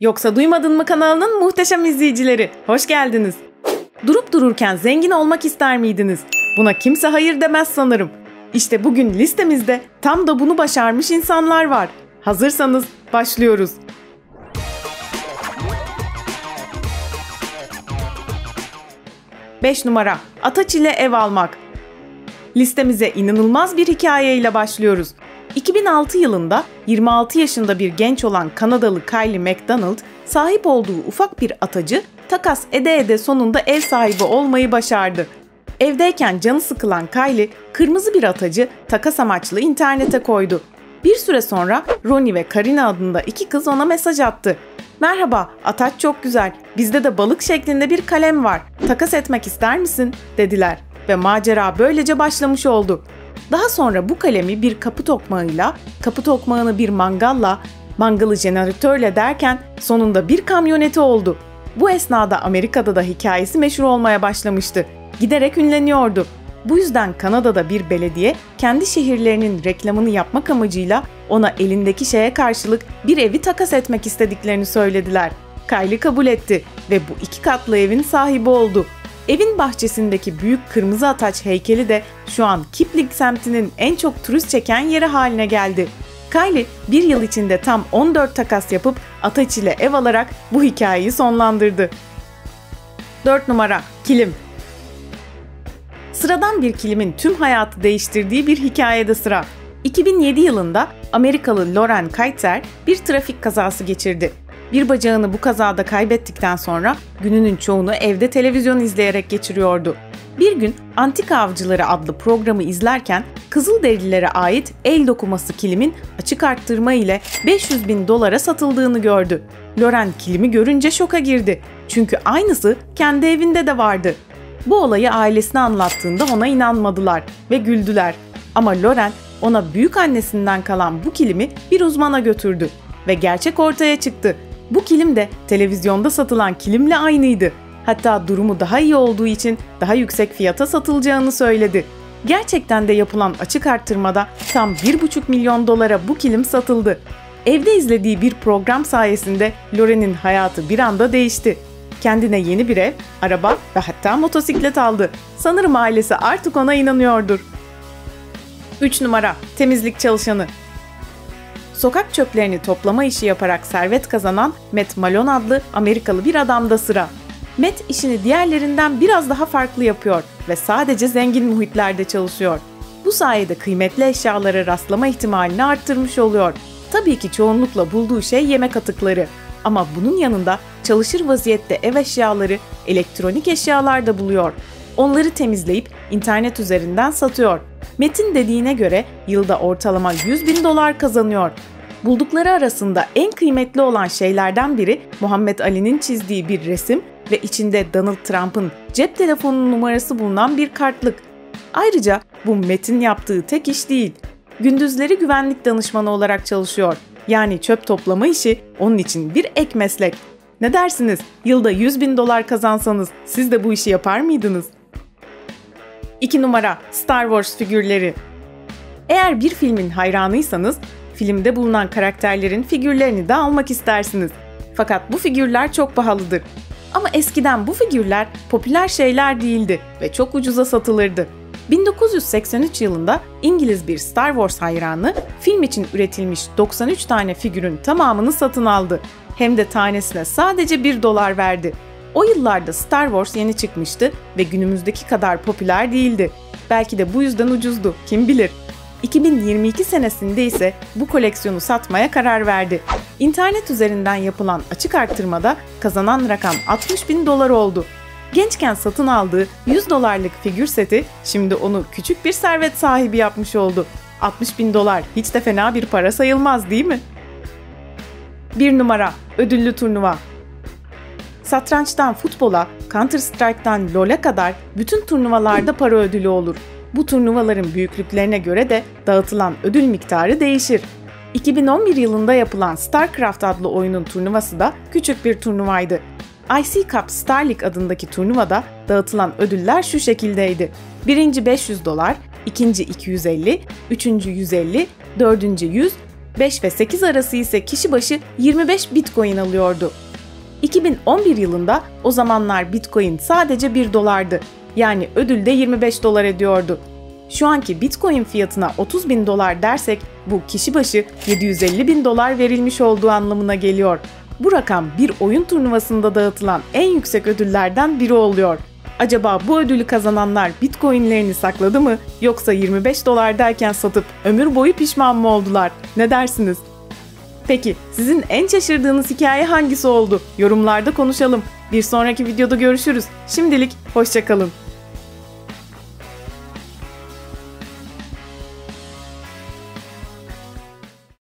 Yoksa Duymadın mı kanalının muhteşem izleyicileri. Hoş geldiniz. Durup dururken zengin olmak ister miydiniz? Buna kimse hayır demez sanırım. İşte bugün listemizde tam da bunu başarmış insanlar var. Hazırsanız başlıyoruz. Beş numara Ataç ile ev almak. Listemize inanılmaz bir hikayeyle başlıyoruz. 2006 yılında 26 yaşında bir genç olan Kanadalı Kylie McDonald sahip olduğu ufak bir atacı takas ede ede sonunda ev sahibi olmayı başardı. Evdeyken canı sıkılan Kylie kırmızı bir atacı takas amaçlı internete koydu. Bir süre sonra Ronnie ve Karina adında iki kız ona mesaj attı. Merhaba, ataç çok güzel. Bizde de balık şeklinde bir kalem var. Takas etmek ister misin? dediler ve macera böylece başlamış oldu. Daha sonra bu kalemi bir kapı tokmağıyla, kapı tokmağını bir mangalla, mangalı jeneratörle derken sonunda bir kamyoneti oldu. Bu esnada Amerika'da da hikayesi meşhur olmaya başlamıştı. Giderek ünleniyordu. Bu yüzden Kanada'da bir belediye kendi şehirlerinin reklamını yapmak amacıyla ona elindeki şeye karşılık bir evi takas etmek istediklerini söylediler. Kylie kabul etti ve bu iki katlı evin sahibi oldu. Evin bahçesindeki büyük kırmızı ataç heykeli de şu an Kipling semtinin en çok turist çeken yeri haline geldi. Kylie bir yıl içinde tam 14 takas yapıp ataç ile ev alarak bu hikayeyi sonlandırdı. 4 numara Kilim Sıradan bir kilimin tüm hayatı değiştirdiği bir hikayede sıra. 2007 yılında Amerikalı Lauren Kiteser bir trafik kazası geçirdi. Bir bacağını bu kazada kaybettikten sonra gününün çoğunu evde televizyon izleyerek geçiriyordu. Bir gün Antika Avcıları adlı programı izlerken Kızılderililere ait el dokuması kilimin açık arttırma ile 500 bin dolara satıldığını gördü. Loren kilimi görünce şoka girdi. Çünkü aynısı kendi evinde de vardı. Bu olayı ailesine anlattığında ona inanmadılar ve güldüler. Ama Loren ona büyük annesinden kalan bu kilimi bir uzmana götürdü ve gerçek ortaya çıktı. Bu kilim de televizyonda satılan kilimle aynıydı. Hatta durumu daha iyi olduğu için daha yüksek fiyata satılacağını söyledi. Gerçekten de yapılan açık arttırmada tam 1,5 milyon dolara bu kilim satıldı. Evde izlediği bir program sayesinde Loren'in hayatı bir anda değişti. Kendine yeni bir ev, araba ve hatta motosiklet aldı. Sanırım ailesi artık ona inanıyordur. 3 numara temizlik çalışanı sokak çöplerini toplama işi yaparak servet kazanan Matt Malone adlı Amerikalı bir adamda sıra. Matt işini diğerlerinden biraz daha farklı yapıyor ve sadece zengin muhitlerde çalışıyor. Bu sayede kıymetli eşyalara rastlama ihtimalini arttırmış oluyor. Tabii ki çoğunlukla bulduğu şey yemek atıkları. Ama bunun yanında çalışır vaziyette ev eşyaları, elektronik eşyalar da buluyor. Onları temizleyip internet üzerinden satıyor. Metin dediğine göre yılda ortalama 100 bin dolar kazanıyor. Buldukları arasında en kıymetli olan şeylerden biri Muhammed Ali'nin çizdiği bir resim ve içinde Donald Trump'ın cep telefonu numarası bulunan bir kartlık. Ayrıca bu Metin yaptığı tek iş değil. Gündüzleri güvenlik danışmanı olarak çalışıyor. Yani çöp toplama işi onun için bir ek meslek. Ne dersiniz? Yılda 100 bin dolar kazansanız siz de bu işi yapar mıydınız? 2 numara Star Wars figürleri. Eğer bir filmin hayranıysanız filmde bulunan karakterlerin figürlerini de almak istersiniz. Fakat bu figürler çok pahalıdır. Ama eskiden bu figürler popüler şeyler değildi ve çok ucuza satılırdı. 1983 yılında İngiliz bir Star Wars hayranı film için üretilmiş 93 tane figürün tamamını satın aldı. Hem de tanesine sadece 1 dolar verdi. O yıllarda Star Wars yeni çıkmıştı ve günümüzdeki kadar popüler değildi. Belki de bu yüzden ucuzdu, kim bilir. 2022 senesinde ise bu koleksiyonu satmaya karar verdi. İnternet üzerinden yapılan açık arttırmada kazanan rakam 60 bin dolar oldu. Gençken satın aldığı 100 dolarlık figür seti şimdi onu küçük bir servet sahibi yapmış oldu. 60 bin dolar hiç de fena bir para sayılmaz değil mi? 1 numara ödüllü turnuva Satrançtan futbola, Counter Strike'tan LoL'e kadar bütün turnuvalarda para ödülü olur. Bu turnuvaların büyüklüklerine göre de dağıtılan ödül miktarı değişir. 2011 yılında yapılan StarCraft adlı oyunun turnuvası da küçük bir turnuvaydı. IC Cup Star League adındaki turnuvada dağıtılan ödüller şu şekildeydi. Birinci 500 dolar, ikinci 250, üçüncü 150, dördüncü 100, 5 ve 8 arası ise kişi başı 25 Bitcoin alıyordu. 2011 yılında o zamanlar Bitcoin sadece 1 dolardı. Yani ödül de 25 dolar ediyordu. Şu anki Bitcoin fiyatına 30 bin dolar dersek bu kişi başı 750 bin dolar verilmiş olduğu anlamına geliyor. Bu rakam bir oyun turnuvasında dağıtılan en yüksek ödüllerden biri oluyor. Acaba bu ödülü kazananlar Bitcoin'lerini sakladı mı yoksa 25 dolar derken satıp ömür boyu pişman mı oldular? Ne dersiniz? Peki sizin en şaşırdığınız hikaye hangisi oldu? Yorumlarda konuşalım. Bir sonraki videoda görüşürüz. Şimdilik hoşçakalın.